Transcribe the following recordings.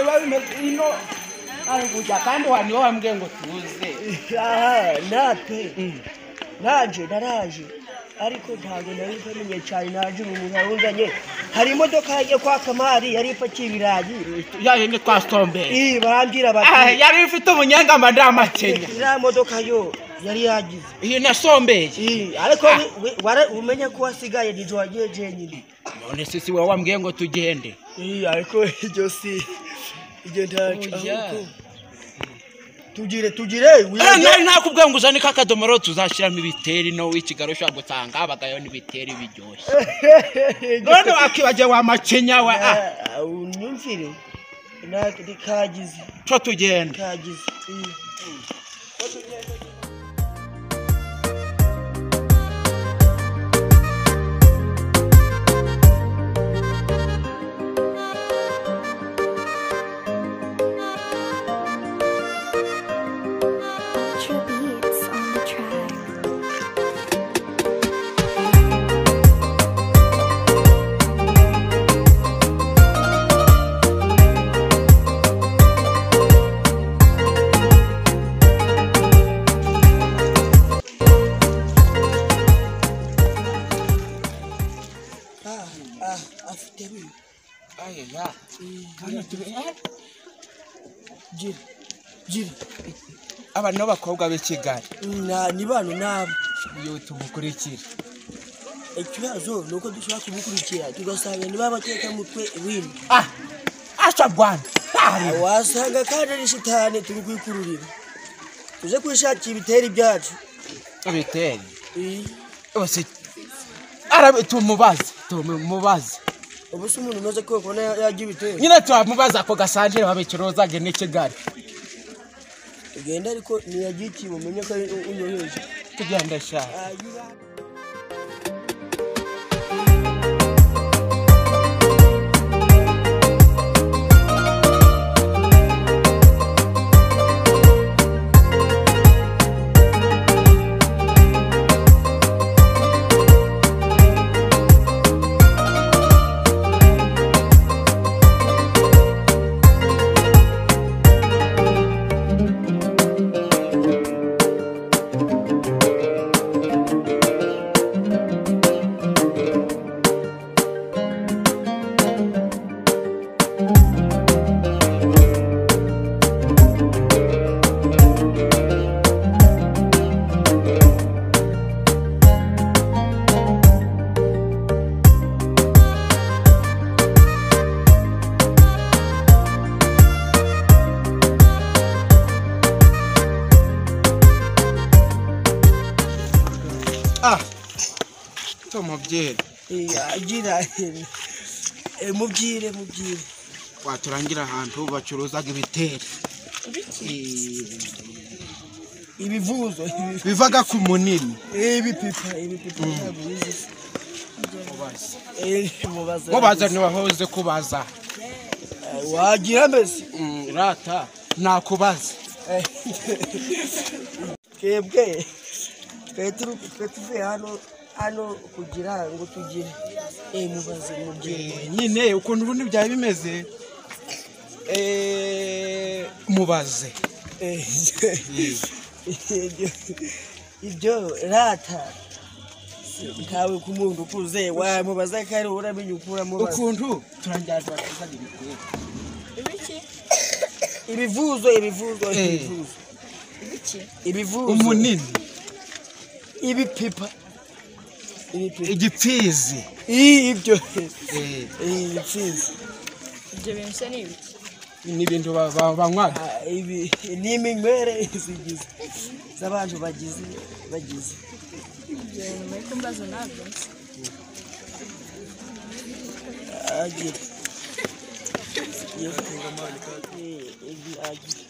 bimeze ino ari kujya kandi wa ni we wambwiye ngo tuze aha natwe naje naraje ariko ntabwo nari namenye cyane naje mu muntu waruzanye hari imodoka yo kwa kamari yari ipakiye ibirayi yayindi twasombeye ii barambwira bati yari ifite umunyenga madama kenya iriya modoka yo yari yagize iyi nasombeye ii ariko umenya ko wasigaye nijo wagiye jenyine none se si wowe wambwiye ngo tugende ariko iryo si tugire tugire Eh, nari nakubwiye ngo uzane k'akadomoro tuzashyiramo ibiteri no w'ikigali ushobora gusanga habagayo n'ibiteri biryoshye. None wakibagiwe wa makenya we ah Ah, unyumvire nakadi kagize tugenda kagize gira aba ni abakobwa b'i kigali. Ni bano nabo iyo tumukurikira ikibazo ni uko dushobora kumukurikira tugasanga niba abatekamutwe wino ah aca bwana. Ah, wasanga kandi ari shitani turi kwikururira. Tuje kwishakira ibiteri byacu. Ibiteri? Bose arabe tumubaze tumubaze. Ubu se umuntu umaze kubona yagira ibiteri nyine turamubaza ako gasantere babicuruzaga n'i kigali. Ugenda ariko ntiyagira ikintu umenye ko ari unyoheje tugenda shaka tumubwire agira mubwire mubwire waturangira ahantu bacuruzaga ibiteri. Ibivuzo. ibi- bivaga ku munini. Ibipipa ibipipa. Eh, mubaze. Mubaza ntiwahoze kubaza. Eh, wagira mbese? Mm, rata nakubaza Eh, twebwe twe tuvuye hano. Hano kugira ngo tugire eh mubaze mubwire Eh, nyine ukuntu ubundi byari bimeze eh, mubaze. Eh, ibyo- ibyo rata. Ntawe ku muntu ukuze wamubaza kare uramenya ukura mubaza ukuntu? Turangira bacuruzaga ibiteri ibivuzo ibivuzo Eh. ibivuzo. Ibivuzo. Umunini. Ibipipa. Igipfizi. Ibyo. Eh, Ii, ibipfizi ibyo bintu se ni ibiki n'ibintu ba- ba- banywaga Ah, ni iminywere zigize z'abantu bagize bagize. Ibyo bintu muri kumbaza ntabyo nzi agira iyo ibi agira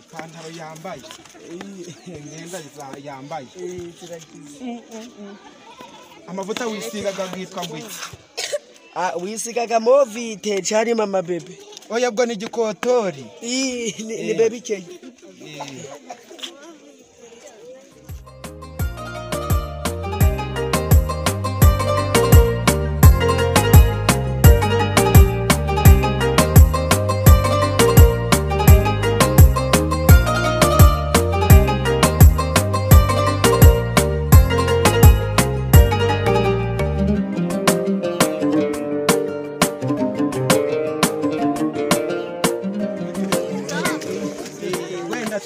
ipantaro yambaye. Imyenda yambaye. Amavuta wisigaga bwitwa ngo iki ah wisigaga movite cyarimo amabebe oya bwo ni igikotori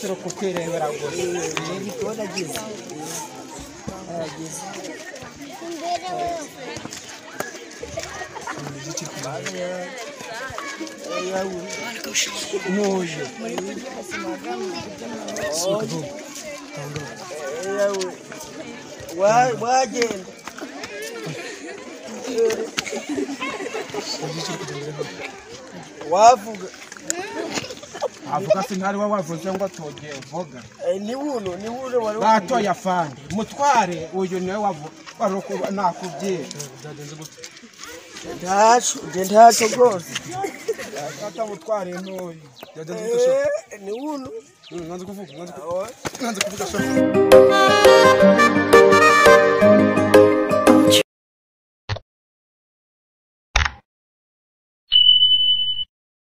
Ii, ni ni Eh. bebe ikeye Eh, nyine turi kukirebera gusa igikona agize aragize n'uje Wa- wagenda wavuga avuga se ntari we wavuze ngo tugiye vuga Eh, ni wuno ni wuno wari batoye afande mutware uyu ni we wavu- wari uku- nakubwira ntaco nje ntaco rwose. Fata mutware ntoya. Eh, ni wuno. Mwanze kuvuga mwanze kuvuga.